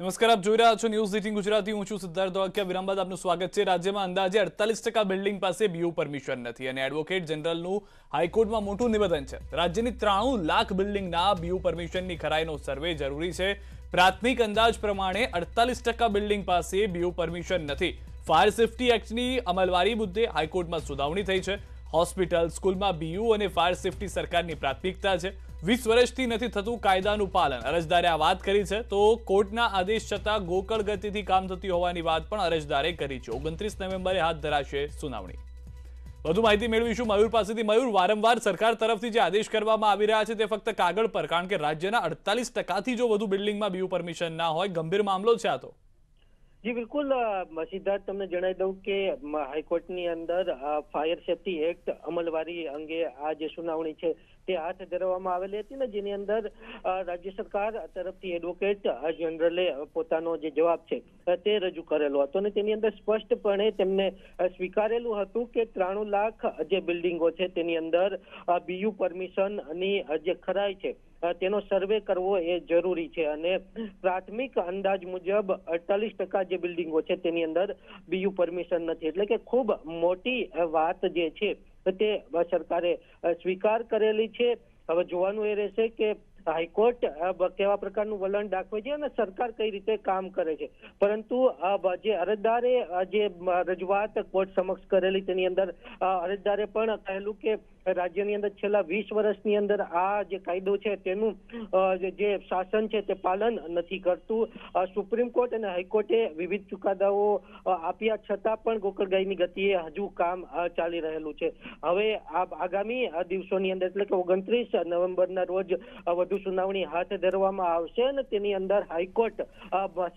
નમસ્કાર, આપ જોઈ રહ્યા છો ન્યૂઝ એટીન ગુજરાતી. હું છું સિદ્ધાર્થ ધોળકિયા. વિરામ બાદ આપનું સ્વાગત છે. રાજ્યમાં અંદાજે અડતાલીસ ટકા બિલ્ડિંગ પાસે બીયુ પરમિશન નથી અને એડવોકેટ જનરલનું હાઈકોર્ટમાં મોટું નિવેદન છે. રાજ્યની ત્રાણું લાખ બિલ્ડિંગના બીયુ પરમિશનની ખરાઈનો સર્વે જરૂરી છે. પ્રાથમિક અંદાજ પ્રમાણે અડતાલીસ ટકા બિલ્ડિંગ પાસે બીયુ પરમિશન નથી. ફાયર સેફટી એક્ટની અમલવારી મુદ્દે હાઈકોર્ટમાં સુનાવણી થઈ છે. હોસ્પિટલ, સ્કૂલમાં બીયુ અને ફાયર સેફટી સરકારની પ્રાથમિકતા છે. વીસ વર્ષથી નથી થતું કાયદાનું પાલન. અરજદારે આ વાત કરી છે. તો કોર્ટના આદેશ છતાં ગોકળ ગતિથી કામ થતી હોવાની વાત પણ અરજદારે કરી છે. ઓગણત્રીસ નવેમ્બરે હાથ ધરાશે સુનાવણી. વધુ માહિતી મેળવીશું મયુર પાસેથી. મયુર, વારંવાર સરકાર તરફથી જે આદેશ કરવામાં આવી રહ્યા છે તે ફક્ત કાગળ પર, કારણ કે રાજ્યના અડતાલીસ ટકાથી જો વધુ બિલ્ડિંગમાં બીયુ પરમિશન ના હોય, ગંભીર મામલો છે આ તો. જી, બિલકુલ સિદ્ધાર્થ, તમને જણાવી દઉં કે હાઈકોર્ટની અંદર ફાયર સેફટી એક્ટ અમલવારી અંગે આ જે સુનાવણી છે તે હાથ ધરવામાં આવેલી હતી ને જેની અંદર રાજ્ય સરકાર તરફથી એડવોકેટ જનરલે પોતાનો જે જવાબ છે તે રજૂ કરેલો હતો અને તેની અંદર સ્પષ્ટપણે તેમને સ્વીકારેલું હતું કે ત્રાણું લાખ જે બિલ્ડિંગો છે તેની અંદર બીયુ પરમિશનની જે ખરાઈ છે તેનો સર્વે કરવો એ જરૂરી છે અને પ્રાથમિક અંદાજ મુજબ અડતાલીસ ટકા જે બિલ્ડિંગો છે તેની અંદર બીયુ પરમિશન નથી. એટલે કે ખૂબ મોટી વાત જે છે તે સરકારે સ્વીકાર કરેલી છે. હવે જોવાનું એ રહેશે કે હાઈકોર્ટ કેવા પ્રકારનું વલણ દાખવે છે અને સરકાર કઈ રીતે કામ કરે છે. પરંતુ જે અરજદારે જે રજૂઆત કોર્ટ સમક્ષ કરેલી તેની અંદર અરજદારે પણ કહેલું કે રાજ્યની અંદર છેલ્લા વીસ વર્ષની અંદર આ જે કાયદો છે તેનું જે- શાસન છે તે પાલન નથી કરતું. સુપ્રીમ કોર્ટ અને હાઈકોર્ટે વિવિધ ચુકાદાઓ આપ્યા છતાં પણ ગોકળગાયની ગતિએ હજુ કામ ચાલી રહેલું છે. હવે આગામી દિવસોની અંદર એટલે કે ઓગણત્રીસ નવેમ્બરના રોજ વધુ સુનાવણી હાથ ધરવામાં આવશે અને તેની અંદર હાઈકોર્ટ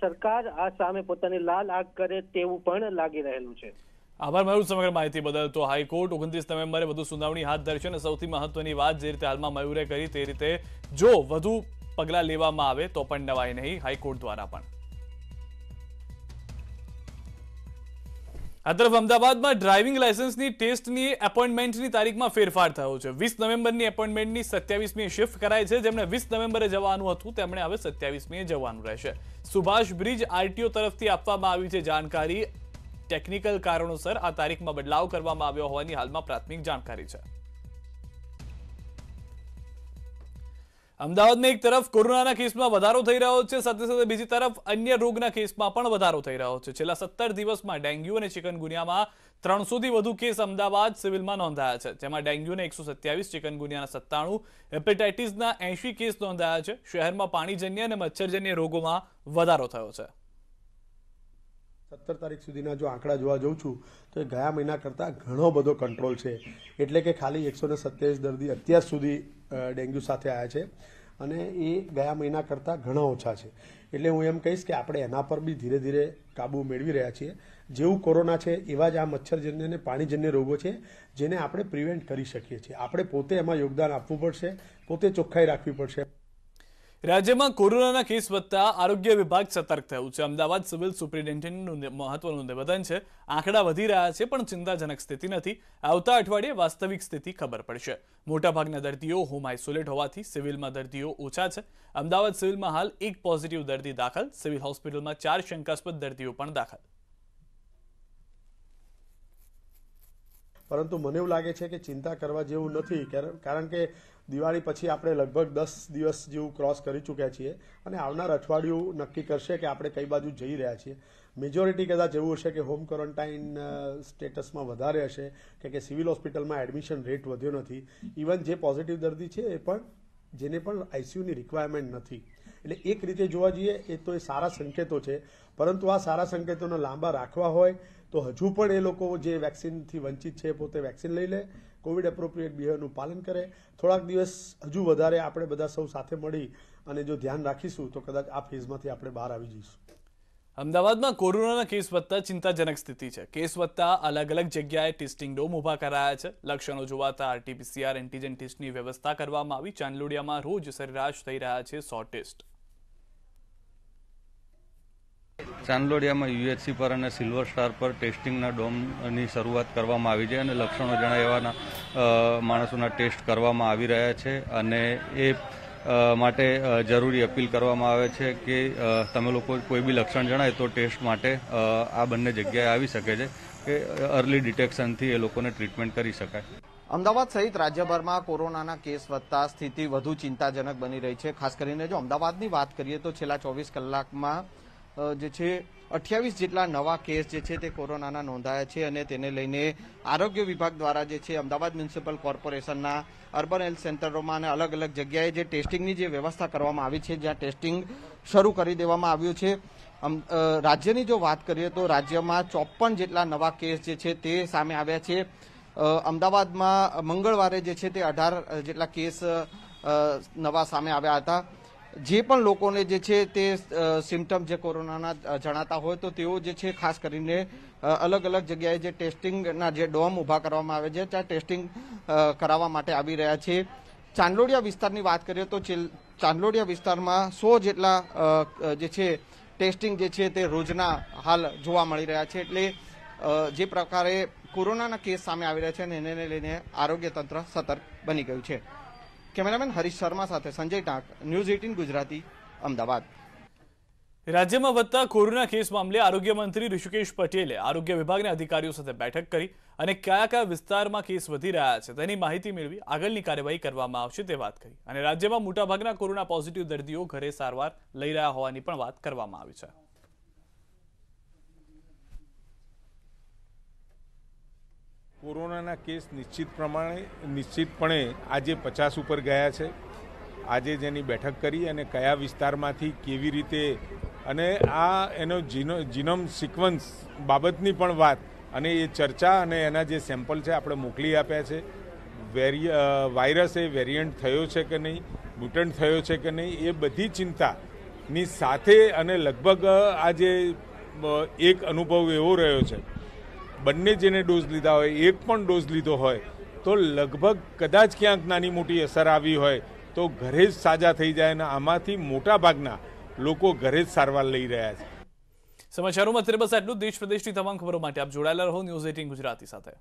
સરકાર આ સામે પોતાની લાલ આગ કરે તેવું પણ લાગી રહેલું છે. આભાર મયુર સમગ્ર માહિતી બદલ. તો હાઈકોર્ટ ઓગણત્રીસ નવેમ્બરે વધુ સુનાવણી હાથ ધરશે અને સૌથી મહત્વની વાત જે રીતે હાલમાં મયુરે કરી તે રીતે જો વધુ પગલાં લેવામાં આવે તો પણ નવાય નહીં. હાઈકોર્ટ દ્વારા પણ. આ તરફ અમદાવાદમાં ડ્રાઇવિંગ લાયસન્સની ટેસ્ટની એપોઇન્ટમેન્ટની તારીખમાં ફેરફાર થયો છે. વીસ નવેમ્બરની એપોઇન્ટમેન્ટની સત્યાવીસમી શિફ્ટ કરાય છે. જેમણે વીસ નવેમ્બરે જવાનું હતું, તેમણે હવે સત્યાવીસમીએ જવાનું રહેશે. સુભાષ બ્રિજ આરટીઓ તરફથી આપવામાં આવી છે જાણકારી. ટેકનિકલ કારણોસર આ તારીખમાં બદલાવ કરવામાં આવ્યો હોવાની હાલમાં પ્રાથમિક જાણકારી છે. અમદાવાદમાં એક તરફ કોરોનાના કેસમાં વધારો થઈ રહ્યો છે, સાથે સાથે બીજી તરફ અન્ય રોગના કેસમાં પણ વધારો થઈ રહ્યો છે. છેલ્લા સત્તર દિવસમાં ડેન્ગ્યુ અને ચિકનગુનિયામાં ત્રણસોથી વધુ કેસ અમદાવાદ સિવિલમાં નોંધાયા છે. જેમાં ડેન્ગ્યુના એકસો સત્યાવીસ, ચિકનગુનિયાના સત્તાણું, હેપેટાઇટિસના એંશી કેસ નોંધાયા છે. શહેરમાં પાણીજન્ય અને મચ્છરજન્ય રોગોમાં વધારો થયો છે. સત્તર તારીખ સુધીના જો આંકડા જોવા જઉં છું, તો એ ગયા મહિના કરતાં ઘણો બધો કંટ્રોલ છે. એટલે કે ખાલી એકસો ને સત્યાવીસ દર્દી અત્યાર સુધી ડેન્ગ્યુ સાથે આવ્યા છે અને એ ગયા મહિના કરતાં ઘણા ઓછા છે. એટલે હું એમ કહીશ કે આપણે એના પર બી ધીરે ધીરે કાબુ મેળવી રહ્યા છીએ. જેવું કોરોના છે, એવા જ આ મચ્છરજન્ય અને પાણીજન્ય રોગો છે, જેને આપણે પ્રિવેન્ટ કરી શકીએ છીએ. આપણે પોતે એમાં યોગદાન આપવું પડશે, પોતે ચોખ્ખાઈ રાખવી પડશે. રાજ્યમાં કોરોનાના કેસ વધતા આરોગ્ય વિભાગ સતર્ક થયું છે. અમદાવાદ સિવિલ સુપ્રિન્ટેન્ડન્ટનું મહત્વનું નિવેદન છે. આંકડા વધી રહ્યા છે, પણ ચિંતાજનક સ્થિતિ નથી. આવતા અઠવાડિયે વાસ્તવિક સ્થિતિ ખબર પડશે. મોટાભાગના દર્દીઓ હોમ આઇસોલેટ હોવાથી સિવિલમાં દર્દીઓ ઓછા છે. અમદાવાદ સિવિલમાં હાલ એક પોઝિટિવ દર્દી દાખલ. સિવિલ હોસ્પિટલમાં ચાર શંકાસ્પદ દર્દીઓ પણ દાખલ. પરંતુ મને એવું લાગે છે કે ચિંતા કરવા જેવું નથી કારણ- કે દિવાળી પછી આપણે લગભગ દસ દિવસ જેવું ક્રોસ કરી ચૂક્યા છીએ અને આવનાર અઠવાડિયું નક્કી કરશે કે આપણે કઈ બાજુ જઈ રહ્યા છીએ. મેજોરિટી કદાચ એવું હશે કે હોમ ક્વોરન્ટાઇન સ્ટેટસમાં વધારે હશે કે કે સિવિલ હોસ્પિટલમાં એડમિશન રેટ વધ્યો નથી. ઇવન જે પોઝિટિવ દર્દી છે એ પણ, જેને પણ આઈસીયુની રિક્વાયરમેન્ટ નથી. એટલે એક રીતે જોવા જઈએ, એ તો એ સારા સંકેતો છે. પરંતુ આ સારા સંકેતોને લાંબા રાખવા હોય, તો હજુ પણ એ લોકો જે વેક્સિનથી વંચિત છે પોતે વેક્સિન લઈ લે, કોવિડ એપ્રોપ્રિએટ બિહેવિયરનું પાલન કરે. થોડાક દિવસ હજુ વધારે આપણે બધા સૌ સાથે મળી અને જો ધ્યાન રાખીશું, તો કદાચ આ ફેઝમાંથી આપણે બહાર આવી જઈશું. અમદાવાદમાં કોરોનાના કેસ વધતા ચિંતાજનક સ્થિતિ છે. કેસ વધતા અલગ અલગ જગ્યાએ ટેસ્ટિંગ ડોમ ઊભા કરાયા છે. લક્ષણો જોવાતા આરટીપીસીઆર એન્ટીજન ટેસ્ટની વ્યવસ્થા કરવામાં આવી. ચાંદલોડિયામાં રોજ સરેરાશ થઈ રહ્યા છે સો ટેસ્ટ. ચાંદલોડિયામાં યુએચસી પર અને સિલ્વર સ્ટાર પર ટેસ્ટિંગના ડોમની શરૂઆત કરવામાં આવી છે અને લક્ષણો જણાય એવાના માણસોના ટેસ્ટ કરવામાં આવી રહ્યા છે અને એ માટે જરૂરી અપીલ કરવામાં આવે છે કે તમે લોકો કોઈ બી લક્ષણ જણાય તો ટેસ્ટ માટે આ બંને જગ્યાએ આવી શકે છે કે અર્લી ડિટેક્શનથી એ લોકોને ટ્રીટમેન્ટ કરી શકાય. અમદાવાદ સહિત રાજ્યભરમાં કોરોનાના કેસ વધતા સ્થિતિ વધુ ચિંતાજનક બની રહી છે. ખાસ કરીને જો અમદાવાદની વાત કરીએ તો છેલ્લા ચોવીસ કલાકમાં જે છે, અઠ્યાવીસ જેટલા નવા કેસ જે છે તે કોરોનાના નોંધાયા છે અને તેને લઈને આરોગ્ય વિભાગ દ્વારા જે છે અમદાવાદ મ્યુનિસિપલ કોર્પોરેશનના અર્બન હેલ્થ સેન્ટરોમાં અને અલગ અલગ જગ્યાએ જે ટેસ્ટિંગની જે વ્યવસ્થા કરવામાં આવી છે, જ્યાં ટેસ્ટિંગ શરૂ કરી દેવામાં આવ્યું છે. રાજ્યની જો વાત કરીએ તો રાજ્યમાં ચોપન જેટલા નવા કેસ જે છે તે સામે આવ્યા છે. અમદાવાદમાં મંગળવારે જે છે તે અઢાર જેટલા કેસ નવા સામે આવ્યા હતા. જે પણ લોકોને જે છે તે સિમ્ટમ જે કોરોનાના જણાતા હોય તો તેઓ જે છે ખાસ કરીને અલગ અલગ જગ્યાએ જે ટેસ્ટિંગના જે ડોમ ઊભા કરવામાં આવે છે, ત્યાં ટેસ્ટિંગ કરાવવા માટે આવી રહ્યા છે. ચાંદલોડિયા વિસ્તારની વાત કરીએ તો ચાંદલોડિયા વિસ્તારમાં સો જેટલા જે છે ટેસ્ટિંગ જે છે તે રોજના હાલ જોવા મળી રહ્યા છે. એટલે જે પ્રકારે કોરોનાના કેસ સામે આવી રહ્યા છે અને એને લઈને આરોગ્ય તંત્ર સતર્ક બની ગયું છે. કેમેરામેન હરીશ શર્મા સાથે સંજય ટાંક, ન્યૂઝ એટીન ગુજરાતી, અમદાવાદ. રાજ્યમાં વધતા કોરોના કેસ મામલે આરોગ્ય મંત્રી ઋષિકેશ પટેલે આરોગ્ય વિભાગના અધિકારીઓ સાથે બેઠક કરી અને કયા કયા વિસ્તારમાં કેસ વધી રહ્યા છે તેની માહિતી મેળવી આગળની કાર્યવાહી કરવામાં આવશે તે વાત કરી. અને રાજ્યમાં મોટાભાગના કોરોના પોઝિટિવ દર્દીઓ ઘરે સારવાર લઈ રહ્યા હોવાની પણ વાત કરવામાં આવી છે. કોરોનાના કેસ નિશ્ચિત પ્રમાણે, નિશ્ચિતપણે આજે પચાસ ઉપર ગયા છે. આજે જેની બેઠક કરી અને કયા વિસ્તારમાંથી કેવી રીતે અને આ એનો જીનો, જીનોમ સિક્વન્સ બાબતની પણ વાત અને એ ચર્ચા અને એના જે સેમ્પલ છે આપણે મોકલી આપ્યા છે. વેરી વાયરસ એ વેરિયન્ટ થયો છે કે નહીં, મ્યુટન્ટ થયો છે કે નહીં, એ બધી ચિંતાની સાથે અને લગભગ આજે એક અનુભવ એવો રહ્યો છે. બંને જેને ડોઝ લીધા હોય, એક પણ ડોઝ લીધો હોય, તો લગભગ કદાચ ક્યાંક નાની મોટી અસર આવી હોય, તો ઘરે જ સાજા થઈ જાય અને આમાંથી મોટા ભાગના લોકો ઘરે જ સારવાર લઈ રહ્યા છે. સમાચારોમાં અત્યારે બસ આટલું. દેશ પ્રદેશની તમામ ખબરો માટે આપ જોડાયેલા રહો. ન્યૂઝ એટીન ગુજરાતી સાથે.